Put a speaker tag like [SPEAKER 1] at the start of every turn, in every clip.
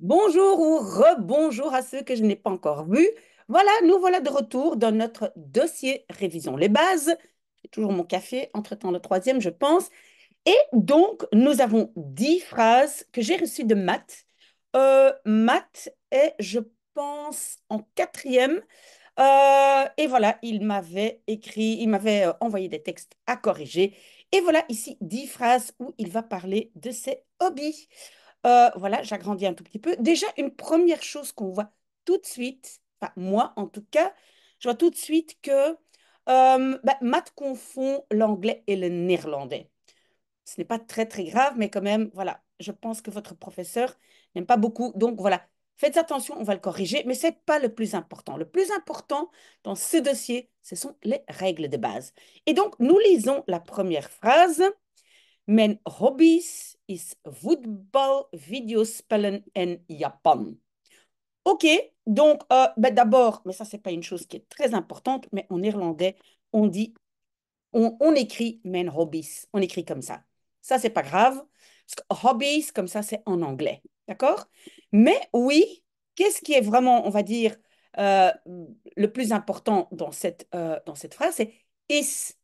[SPEAKER 1] Bonjour ou rebonjour à ceux que je n'ai pas encore vus. Voilà, nous voilà de retour dans notre dossier Révisons les bases. Toujours mon café, entre-temps le troisième, je pense. Et donc, nous avons dix phrases que j'ai reçues de Matt. Euh, Matt est, je pense, en quatrième. Euh, et voilà, il m'avait écrit, il m'avait euh, envoyé des textes à corriger. Et voilà ici dix phrases où il va parler de ses hobbies. Euh, voilà, j'agrandis un tout petit peu. Déjà, une première chose qu'on voit tout de suite, enfin moi en tout cas, je vois tout de suite que euh, bah, Matt confond l'anglais et le néerlandais. Ce n'est pas très très grave, mais quand même, voilà, je pense que votre professeur n'aime pas beaucoup. Donc voilà, faites attention, on va le corriger, mais ce n'est pas le plus important. Le plus important dans ce dossier, ce sont les règles de base. Et donc, nous lisons la première phrase. Mijn hobby's is voetbal, videospellen en Japan. Ok, donc euh, ben d'abord, mais ça c'est pas une chose qui est très importante, mais en irlandais, on dit, on, écrit mijn hobbies, on écrit comme ça. Ça c'est pas grave, hobbies comme ça c'est en anglais, d'accord? Mais oui, qu'est-ce qui est vraiment, on va dire, euh, le plus important dans cette, euh, dans cette phrase, c'est is.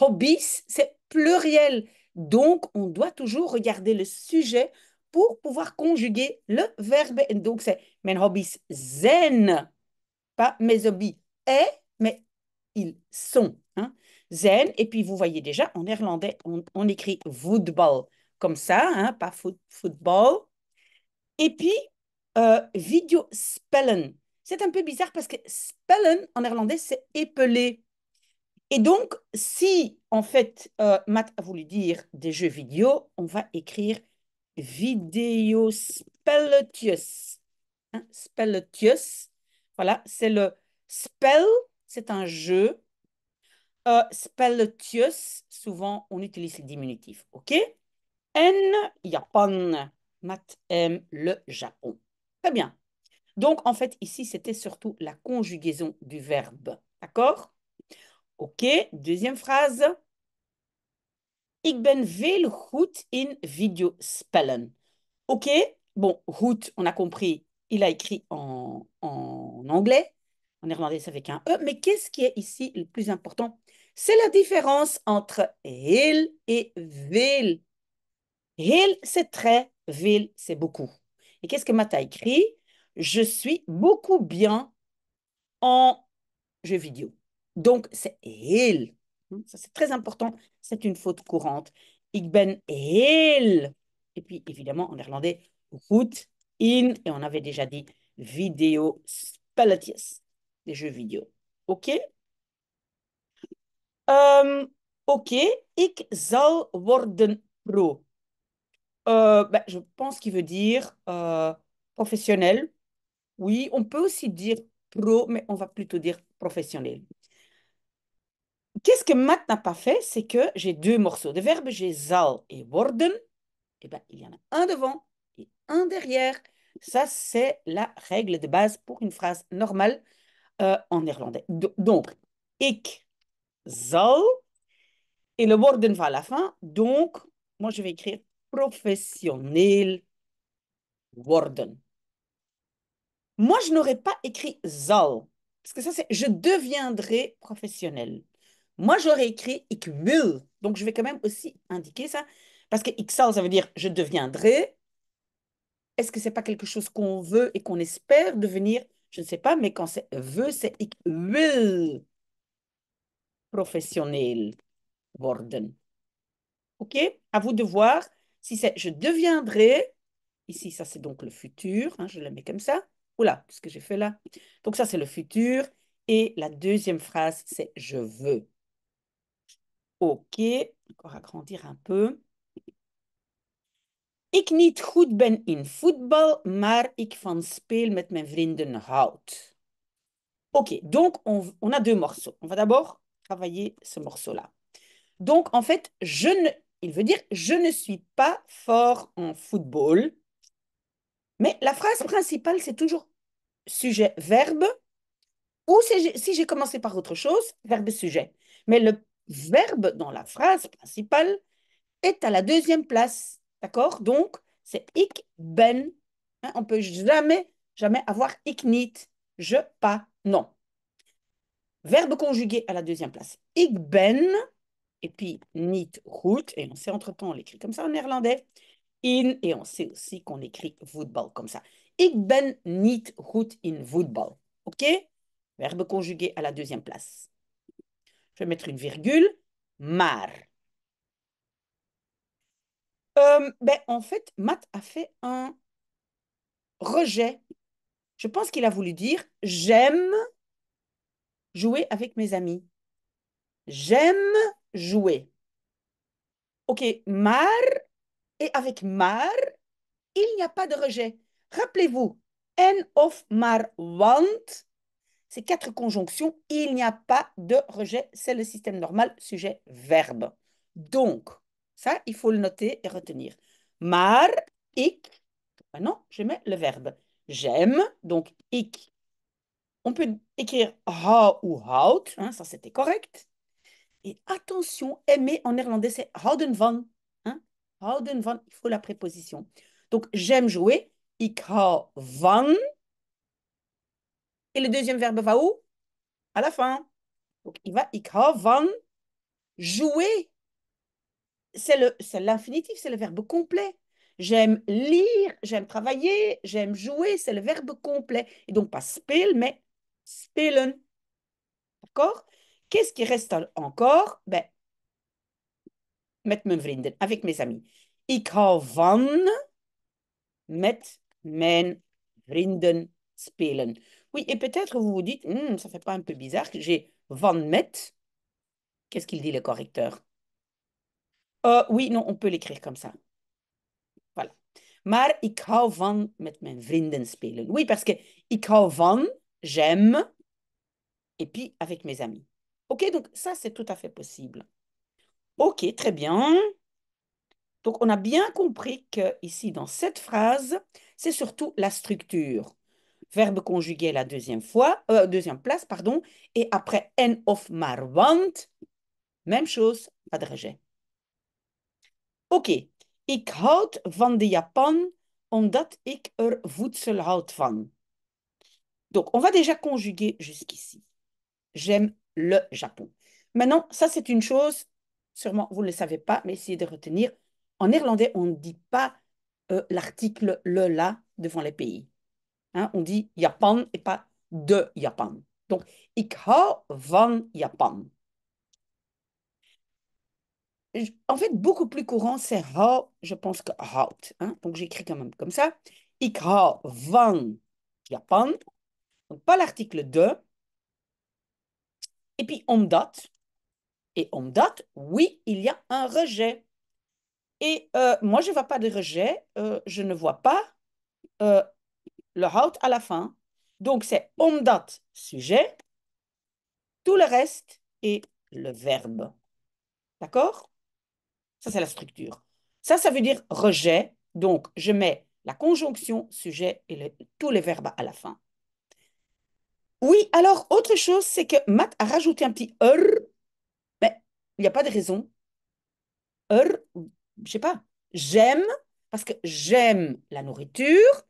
[SPEAKER 1] Hobbies, c'est pluriel. Donc, on doit toujours regarder le sujet pour pouvoir conjuguer le verbe. Donc, c'est mes hobbies zijn, pas mes hobbies est, mais ils sont. Hein. Zijn, et puis vous voyez déjà, en néerlandais, on, on écrit voetbal comme ça, hein, pas foot, football. Et puis, euh, video spellen. C'est un peu bizarre parce que spellen en néerlandais, c'est épeler. Et donc, si en fait euh, Matt a voulu dire des jeux vidéo, on va écrire videospelletjes. Hein, spelletjes. Voilà, c'est le spell, c'est un jeu. Euh, spelletjes, souvent on utilise le diminutif. OK? En Japan. Matt aime le Japon. Très bien. Donc, en fait, ici, c'était surtout la conjugaison du verbe. D'accord? Ok, deuxième phrase. Ik ben veel goed in videospellen. Ok, bon, goed, on a compris, il a écrit en, anglais. En néerlandais, c'est avec un E. Mais qu'est-ce qui est ici le plus important? C'est la différence entre heel et veel. Heel, c'est très, veel, c'est beaucoup. Et qu'est-ce que Matt a écrit? Je suis beaucoup bien en jeux vidéo. Donc, c'est heel. Ça, c'est très important. C'est une faute courante. Ik ben heel. Et puis, évidemment, en néerlandais, goed in. Et on avait déjà dit vidéo spelletjes. Des jeux vidéo. OK? Um, OK. Ik zal worden pro. Euh, ben, je pense qu'il veut dire euh, professionnel. Oui, on peut aussi dire pro, mais on va plutôt dire professionnel. Qu'est-ce que Matt n'a pas fait C'est que j'ai deux morceaux de verbe, j'ai zal et worden. Eh bien, il y en a un devant et un derrière. Ça, c'est la règle de base pour une phrase normale euh, en néerlandais. Donc, ik zal et le worden va à la fin. Donc, moi, je vais écrire professionnel worden. Moi, je n'aurais pas écrit zal, parce que ça, c'est je deviendrai professionnel. Moi, j'aurais écrit ik wil. Donc, je vais quand même aussi indiquer ça. Parce que ik zal, ça veut dire je deviendrai. Est-ce que c'est pas quelque chose qu'on veut et qu'on espère devenir? Je ne sais pas, mais quand c'est veut, c'est ik wil professionnel worden. OK? À vous de voir si c'est je deviendrai. Ici, ça, c'est donc le futur. Hein, je le mets comme ça. Oula, qu'est-ce que j'ai fait là? Donc, ça, c'est le futur. Et la deuxième phrase, c'est je veux. Ok, encore agrandir un peu. Ik niet goed ben in voetbal, maar ik van speel met mijn vrienden houd. Ok, donc on, a deux morceaux. On va d'abord travailler ce morceau-là. Donc en fait, il veut dire je ne suis pas fort en football. Mais la phrase principale, c'est toujours sujet-verbe. Ou si j'ai commencé par autre chose, verbe-sujet. Mais le verbe dans la phrase principale est à la deuxième place. D'accord? Donc, c'est ik ben Hein, on peut jamais, jamais avoir ik niet. Je, pas, non. Verbe conjugué à la deuxième place. Ik ben, et puis niet goed, et on sait entre-temps, on l'écrit comme ça en néerlandais. In, et on sait aussi qu'on écrit voetbal comme ça. Ik ben niet goed in voetbal. OK? Verbe conjugué à la deuxième place. Je vais mettre une virgule. Maar. Euh, ben, en fait, Matt a fait un rejet. Je pense qu'il a voulu dire j'aime jouer avec mes amis. J'aime jouer. Ok, maar, et avec maar, il n'y a pas de rejet. Rappelez-vous, en of maar want, ces quatre conjonctions, il n'y a pas de rejet. C'est le système normal, sujet, verbe. Donc, ça, il faut le noter et retenir. Maar, ik, maintenant, je mets le verbe. J'aime, donc ik. On peut écrire ha ou hout, hein, ça c'était correct. Et attention, aimer en néerlandais, c'est houden van. Hein? Van, il faut la préposition. Donc, j'aime jouer, ik hou van. Et le deuxième verbe va où? À la fin. Donc, il va van jouer. C'est l'infinitif, c'est le verbe complet. J'aime lire, j'aime travailler, j'aime jouer, c'est le verbe complet. Et donc pas speel, mais spelen. D'accord? Qu'est-ce qui reste encore? Ben, met mijn vrienden, avec mes amis. Ik van met mijn vrienden spelen. Oui, et peut-être vous vous dites, hmm, ça fait pas un peu bizarre que j'ai van met. Qu'est-ce qu'il dit le correcteur? Euh, Oui, non, on peut l'écrire comme ça. Voilà. Maar ik hou van met mijn vrienden spelen. Oui, parce que ik hou van, j'aime, et puis avec mes amis. OK, donc ça, c'est tout à fait possible. OK, très bien. Donc, on a bien compris que ici, dans cette phrase, c'est surtout la structure. Verbe conjugué la deuxième fois, euh, deuxième place, pardon, et après en of maar want, même chose, pas de rejet. OK. Ik houd van de Japan omdat ik er voedsel houd van. Donc, on va déjà conjuguer jusqu'ici. J'aime le Japon. Maintenant, ça c'est une chose, sûrement vous ne le savez pas, mais essayez de retenir. En néerlandais, on ne dit pas euh, l'article le là devant les pays. Hein, on dit Japan et pas de Japan. Donc, ik hou van Japan. En fait, beaucoup plus courant, c'est hou, je pense que hout. Hein? Donc, j'écris quand même comme ça. Ik hou van Japan. Donc, pas l'article de, et puis, omdat. Et omdat, oui, il y a un rejet. Et euh, moi, je ne vois pas de rejet. Euh, je ne vois pas euh, le hout à la fin. Donc, c'est omdat, sujet. Tout le reste est le verbe. D'accord? Ça, c'est la structure. Ça, ça veut dire rejet. Donc, je mets la conjonction, sujet et tous les verbes à la fin. Oui, alors, autre chose, c'est que Matt a rajouté un petit er, mais il n'y a pas de raison. Er, je sais pas, j'aime, parce que j'aime la nourriture.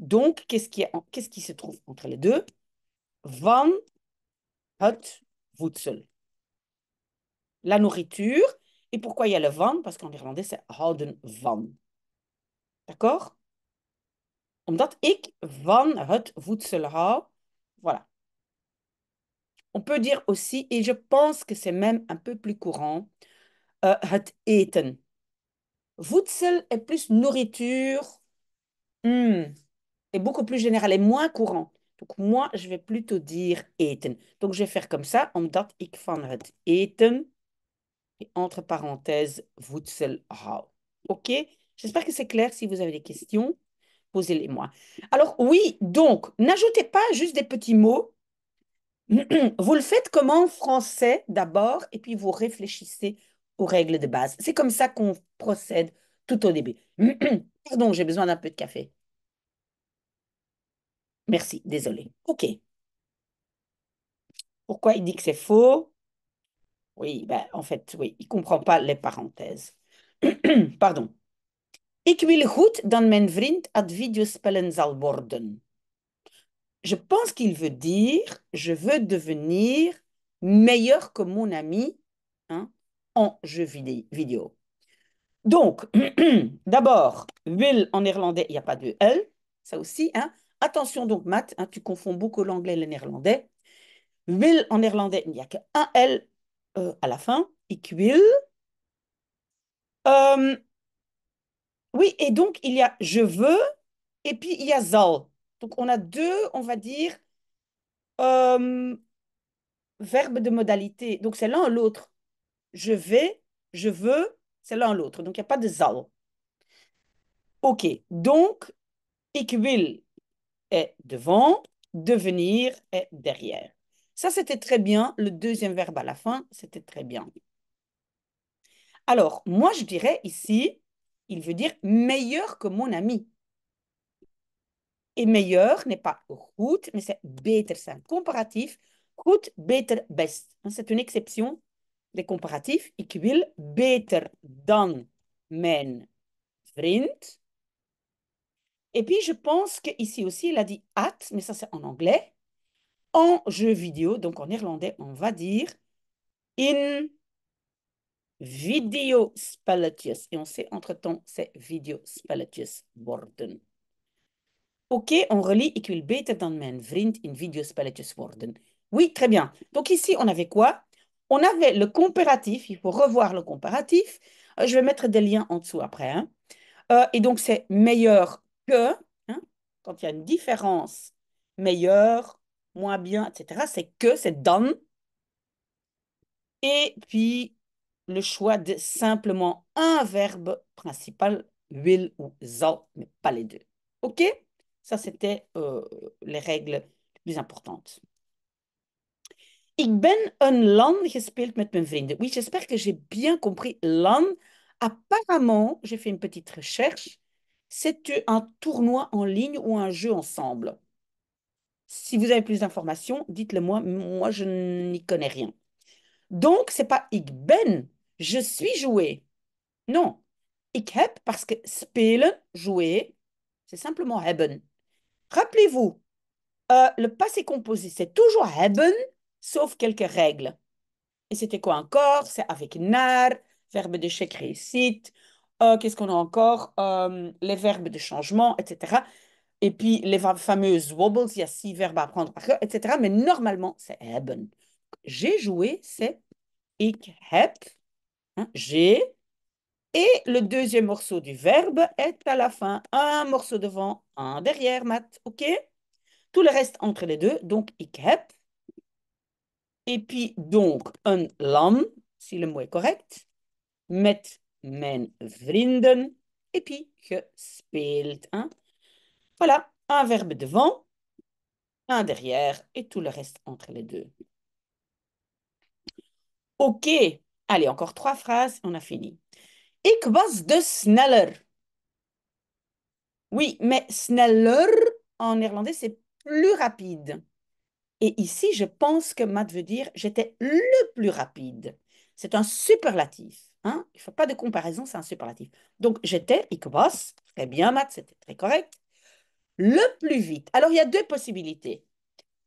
[SPEAKER 1] Donc, qu'est-ce qui, se trouve entre les deux? Van het voedsel. La nourriture. Et pourquoi il y a le van? Parce qu'en irlandais, c'est houden van. D'accord? Omdat ik van het voedsel. Voilà. On peut dire aussi, et je pense que c'est même un peu plus courant, euh, het eten. Voedsel est plus nourriture, hmm, est beaucoup plus général et moins courant. Donc moi, je vais plutôt dire eten. Donc je vais faire comme ça, omdat ik van het eten, et entre parenthèses, voedsel hou. OK? J'espère que c'est clair. Si vous avez des questions, posez-les moi. Alors oui, donc, n'ajoutez pas juste des petits mots vous le faites comment en français d'abord et puis vous réfléchissez aux règles de base. C'est comme ça qu'on procède tout au début. Pardon, j'ai besoin d'un peu de café. Merci, désolé. OK. Pourquoi il dit que c'est faux? Oui, ben, en fait, oui, il ne comprend pas les parenthèses. Pardon. Ik wil goed dan mijn vriend videospellen zal worden. Je pense qu'il veut dire je veux devenir meilleur que mon ami hein, en jeu vidéo. Donc, d'abord, will en néerlandais, il n'y a pas de L, ça aussi. Hein. Attention donc, Matt, hein, tu confonds beaucoup l'anglais et le néerlandais. Will en néerlandais, il n'y a qu'un L euh, à la fin. Ik will. Euh, oui, et donc il y a je veux et puis il y a zal. Donc on a deux, on va dire, euh, verbes de modalité. Donc c'est l'un l'autre. Je vais, je veux, c'est l'un l'autre. Donc il n'y a pas de zal. Ok, donc ik will est devant, devenir est derrière. Ça, c'était très bien. Le deuxième verbe à la fin, c'était très bien. Alors, moi, je dirais ici, il veut dire meilleur que mon ami. Et meilleur n'est pas goed, mais c'est beter. C'est un comparatif. Goed, beter, best. C'est une exception des comparatifs. Ik wil beter dan mijn vriend. Et puis, je pense qu'ici aussi, il a dit at, mais ça, c'est en anglais. En jeu vidéo, donc en néerlandais, on va dire in videospelletjes. Et on sait entre-temps, c'est videospelletjes worden. Ok, on relit, ik wil beter dan mijn vriend in videospelletjes worden. Oui, très bien. Donc ici, on avait quoi? On avait le comparatif, il faut revoir le comparatif. Euh, je vais mettre des liens en dessous après. Hein. Euh, et donc, c'est meilleur que, hein, quand il y a une différence, meilleur, moins bien, etc., c'est que, c'est dan. Et puis, le choix de simplement un verbe principal, will ou zal, mais pas les deux. OK? Ça, c'était euh, les règles plus importantes. Ik ben een LAN gespeeld met mijn vrienden. Oui, j'espère que j'ai bien compris. LAN, apparemment, j'ai fait une petite recherche, c'est un tournoi en ligne ou un jeu ensemble? Si vous avez plus d'informations, dites-le moi. Moi, je n'y connais rien. Donc, c'est pas ik ben, je suis joué. Non. Ik heb, parce que spelen, jouer, c'est simplement hebben. Rappelez-vous, euh, le passé composé, c'est toujours hebben, sauf quelques règles. Et c'était quoi encore? C'est avec nar, verbe chèque réussite. Euh, Qu'est-ce qu'on a encore? Euh, Les verbes de changement, etc. Et puis les fameuses wobbles, il y a six verbes à apprendre par cœur, etc. Mais normalement, c'est hebben. J'ai joué, c'est ik heb. Hein, j'ai. Et le deuxième morceau du verbe est à la fin. Un morceau devant, un derrière, Matt. OK? Tout le reste entre les deux. Donc, ik heb. Et puis, donc, un lam, si le mot est correct, met mijn vrienden. Et puis, gespeeld. Hein? Voilà, un verbe devant, un derrière et tout le reste entre les deux. Ok, allez, encore trois phrases, on a fini. Ik was de sneller. Oui, mais sneller en néerlandais, c'est plus rapide. Et ici, je pense que Matt veut dire j'étais le plus rapide. C'est un superlatif. Hein? Il ne faut pas de comparaison, c'est un superlatif. Donc, j'étais, ik was, très bien, Matt, c'était très correct. Le plus vite. Alors, il y a deux possibilités.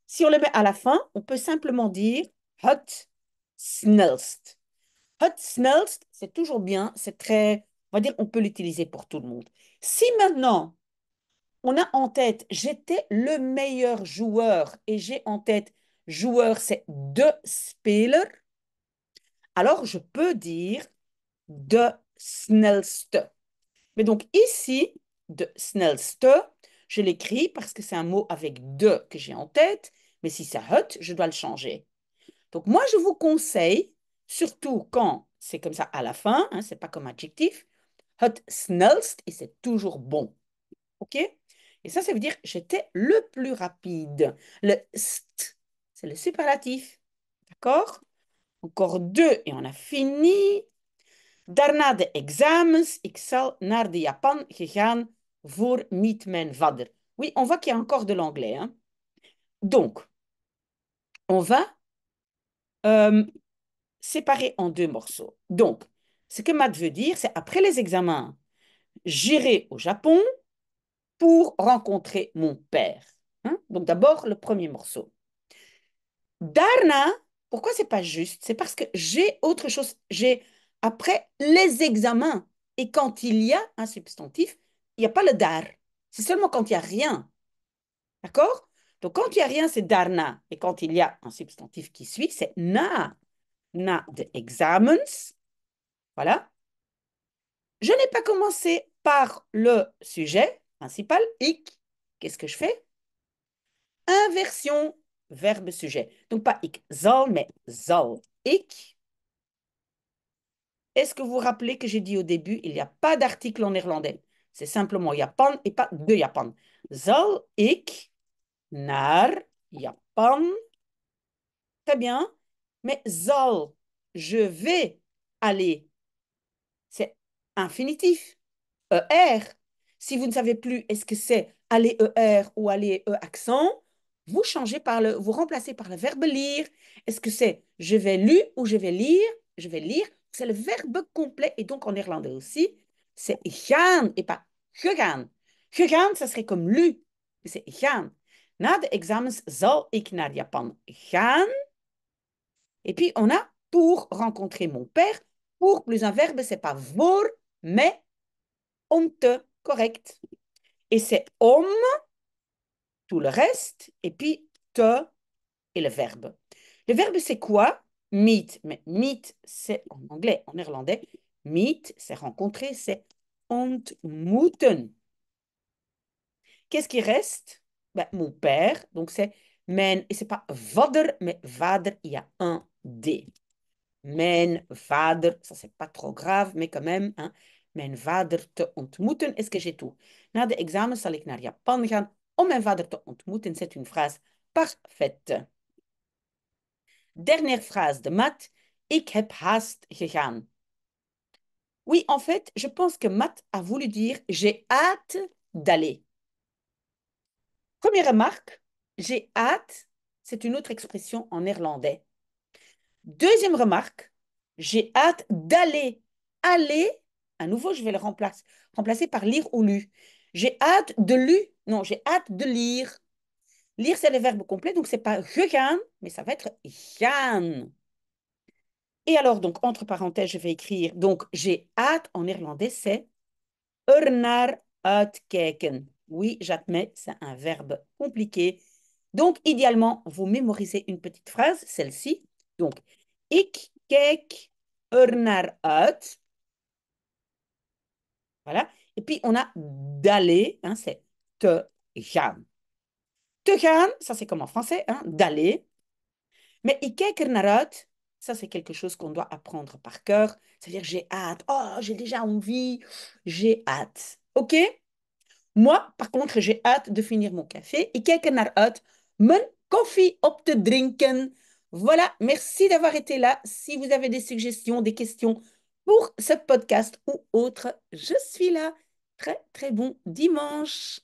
[SPEAKER 1] Si on le met à la fin, on peut simplement dire het snelst. Het snelst, c'est toujours bien, c'est très, on va dire, on peut l'utiliser pour tout le monde. Si maintenant, on a en tête, j'étais le meilleur joueur et j'ai en tête, joueur, c'est de speler, alors je peux dire de snelste. Mais donc ici, de snelste, je l'écris parce que c'est un mot avec de que j'ai en tête, mais si c'est hut, je dois le changer. Donc moi, je vous conseille, surtout quand c'est comme ça à la fin, hein, c'est pas comme adjectif, hut snelst, et c'est toujours bon. OK? Et ça, ça veut dire j'étais le plus rapide. Le st, c'est le superlatif. D'accord? Encore deux et on a fini. Daarna de examens. Ik zal naar de Japan gegaan voor meet mijn vader. Oui, on voit qu'il y a encore de l'anglais. Hein? Donc, on va euh, séparer en deux morceaux. Donc, ce que Matt veut dire, c'est après les examens, J'irai au Japon pour rencontrer mon père. Hein? Donc d'abord, le premier morceau. Darna, pourquoi c'est pas juste? C'est parce que j'ai autre chose. J'ai après les examens. Et quand il y a un substantif, il n'y a pas le dar. C'est seulement quand il n'y a rien. D'accord? Donc quand il n'y a rien, c'est darna. Et quand il y a un substantif qui suit, c'est na. Na de examens. Voilà. Je n'ai pas commencé par le sujet principal, ik. Qu'est-ce que je fais? Inversion verbe-sujet. Donc pas ik zal, mais zal. Ik. Est-ce que vous vous rappelez que j'ai dit au début, il n'y a pas d'article en néerlandais? C'est simplement Japan et pas de Japan. Zal ik naar Japan. Très bien. Mais zal, je vais aller. C'est infinitif. ER. Si vous ne savez plus est-ce que c'est aller ER ou aller E accent, vous changez par le, vous remplacez par le verbe lire. Est-ce que c'est je vais lire ou je vais lire? Je vais lire. C'est le verbe complet et donc en néerlandais aussi, c'est gaan et pas gegaan. Gegaan, ça serait comme lu. C'est gaan. Na de examens zal ik naar Japan gaan. Et puis on a pour rencontrer mon père. Pour plus un verbe, c'est pas voor, mais om te. Correct. Et c'est om tout le reste, et puis te et le verbe. Le verbe, c'est quoi? Meet. Mais meet, c'est en anglais, en néerlandais. Meet, c'est rencontrer, c'est ontmoeten. Qu'est-ce qui reste? Ben, Mon père, donc c'est men, et c'est pas vader, mais vader, il y a un D. Men, vader, ça c'est pas trop grave, mais quand même, hein, mijn vader te ontmoeten. Est-ce que j'ai tout? Na de examen zal ik naar Japan gaan om mijn vader te ontmoeten. C'est une phrase parfaite. Dernière phrase de Matt. Ik heb haast gegaan. Oui, en fait, je pense que Matt a voulu dire j'ai hâte d'aller. Première remarque, j'ai hâte, c'est une autre expression en néerlandais. Deuxième remarque, j'ai hâte d'aller. Aller, à nouveau, je vais le remplacer, remplacer par lire ou lu. J'ai hâte de lire. Non, j'ai hâte de lire. Lire, c'est le verbe complet, donc c'est pas gegaan, mais ça va être gaan. Et alors, donc, entre parenthèses, je vais écrire, donc, j'ai hâte en néerlandais, c'est ernaar uitkijken. Oui, j'admets, c'est un verbe compliqué. Donc, idéalement, vous mémorisez une petite phrase, celle-ci. Donc, ik kijk ernaar uit. Voilà. Et puis, on a d'aller, hein, c'est te gaan. Te ça c'est comme en français, hein, d'aller. Mais ça c'est quelque chose qu'on doit apprendre par cœur. C'est-à-dire, j'ai hâte. Oh, j'ai déjà envie. J'ai hâte. OK? Moi, par contre, j'ai hâte de finir mon café. Ik kijk er naar uit mijn koffie op te drinken. Voilà, merci d'avoir été là. Si vous avez des suggestions, des questions pour ce podcast ou autre, je suis là. Très, très bon dimanche.